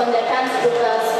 von der Tanzgruppe aus